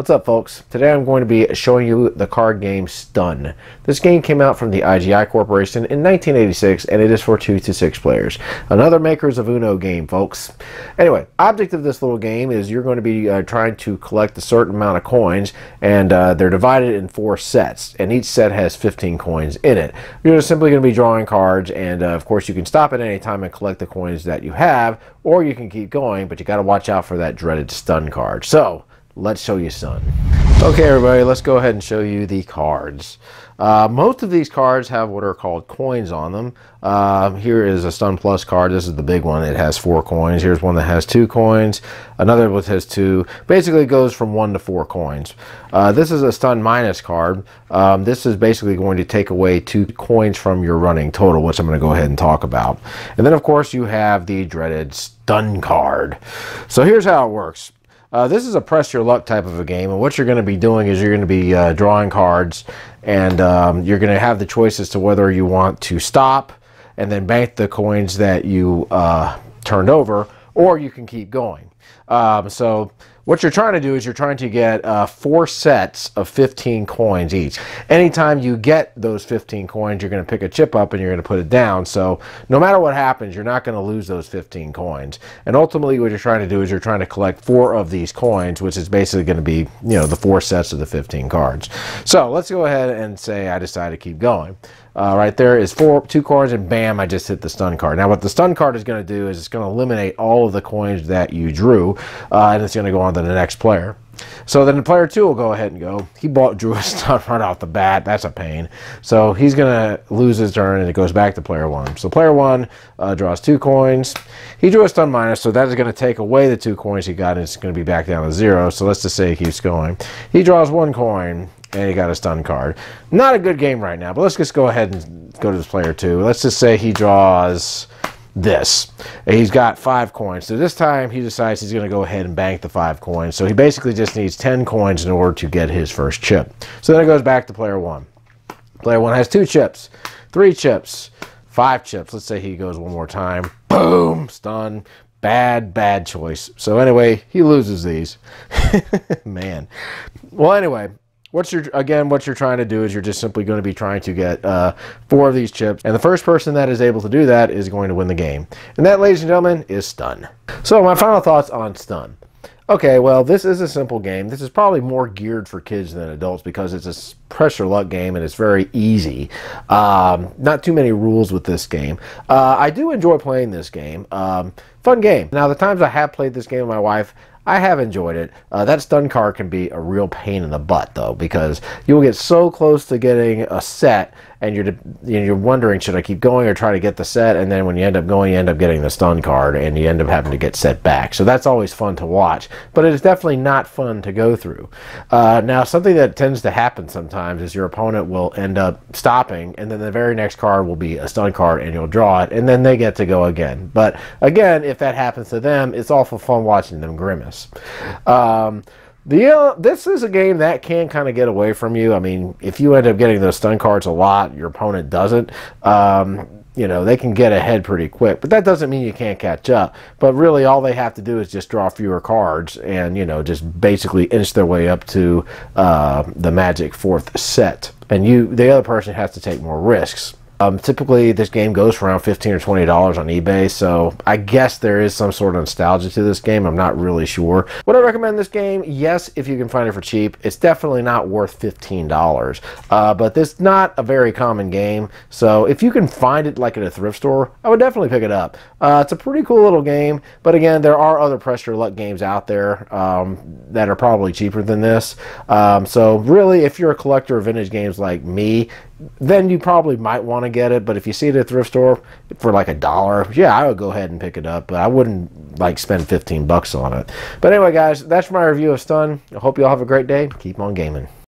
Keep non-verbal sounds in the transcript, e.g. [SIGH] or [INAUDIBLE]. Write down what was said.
What's up folks? Today I'm going to be showing you the card game Stun. This game came out from the IGI Corporation in 1986 and it is for 2 to 6 players. Another makers of Uno game folks. Anyway, object of this little game is you're going to be uh, trying to collect a certain amount of coins and uh, they're divided in four sets and each set has 15 coins in it. You're simply going to be drawing cards and uh, of course you can stop at any time and collect the coins that you have or you can keep going but you got to watch out for that dreaded stun card. So let's show you Stun. Okay, everybody, let's go ahead and show you the cards. Uh, most of these cards have what are called coins on them. Uh, here is a Stun Plus card. This is the big one. It has four coins. Here's one that has two coins. Another one has two. Basically goes from one to four coins. Uh, this is a Stun Minus card. Um, this is basically going to take away two coins from your running total, which I'm going to go ahead and talk about. And then, of course, you have the dreaded Stun card. So here's how it works. Uh, this is a press your luck type of a game, and what you're going to be doing is you're going to be uh, drawing cards, and um, you're going to have the choice as to whether you want to stop and then bank the coins that you uh, turned over, or you can keep going. Um, so what you're trying to do is you're trying to get uh, four sets of 15 coins each. Anytime you get those 15 coins, you're going to pick a chip up and you're going to put it down. So no matter what happens, you're not going to lose those 15 coins. And ultimately what you're trying to do is you're trying to collect four of these coins, which is basically going to be, you know, the four sets of the 15 cards. So let's go ahead and say I decide to keep going. Uh, right there is four, two cards, and bam, I just hit the stun card. Now, what the stun card is going to do is it's going to eliminate all of the coins that you drew, uh, and it's going to go on to the next player. So then the player two will go ahead and go. He bought [LAUGHS] drew a stun right off the bat. That's a pain. So he's going to lose his turn, and it goes back to player one. So player one uh, draws two coins. He drew a stun minus, so that is going to take away the two coins he got, and it's going to be back down to zero. So let's just say he keeps going. He draws one coin and he got a stun card. Not a good game right now, but let's just go ahead and go to this player two. Let's just say he draws this. He's got five coins. So this time he decides he's going to go ahead and bank the five coins. So he basically just needs 10 coins in order to get his first chip. So then it goes back to player one. Player one has two chips, three chips, five chips. Let's say he goes one more time. Boom, stun. Bad, bad choice. So anyway, he loses these. [LAUGHS] Man. Well, anyway, What's your again? What you're trying to do is you're just simply going to be trying to get uh, four of these chips, and the first person that is able to do that is going to win the game. And that, ladies and gentlemen, is Stun. So my final thoughts on Stun. Okay, well, this is a simple game. This is probably more geared for kids than adults because it's a pressure luck game and it's very easy. Um, not too many rules with this game. Uh, I do enjoy playing this game. Um, fun game. Now, the times I have played this game with my wife, I have enjoyed it. Uh, that stun card can be a real pain in the butt though because you'll get so close to getting a set and you're you're wondering should I keep going or try to get the set and then when you end up going you end up getting the stun card and you end up having to get set back. So that's always fun to watch, but it is definitely not fun to go through. Uh, now something that tends to happen sometimes is your opponent will end up stopping and then the very next card will be a stun card and you'll draw it and then they get to go again. But again, if that happens to them, it's awful fun watching them grimace. Um, the uh, this is a game that can kind of get away from you. I mean, if you end up getting those stun cards a lot, your opponent doesn't. Um, you know, they can get ahead pretty quick, but that doesn't mean you can't catch up. But really, all they have to do is just draw fewer cards and, you know, just basically inch their way up to uh, the magic fourth set. And you, the other person has to take more risks. Um, typically, this game goes for around 15 or $20 on eBay, so I guess there is some sort of nostalgia to this game. I'm not really sure. Would I recommend this game? Yes, if you can find it for cheap. It's definitely not worth $15, uh, but this is not a very common game, so if you can find it like at a thrift store, I would definitely pick it up. Uh, it's a pretty cool little game, but again, there are other pressure luck games out there um, that are probably cheaper than this. Um, so really, if you're a collector of vintage games like me, then you probably might want to get it. But if you see it at a thrift store for like a dollar, yeah, I would go ahead and pick it up. But I wouldn't like spend 15 bucks on it. But anyway, guys, that's my review of Stun. I hope you all have a great day. Keep on gaming.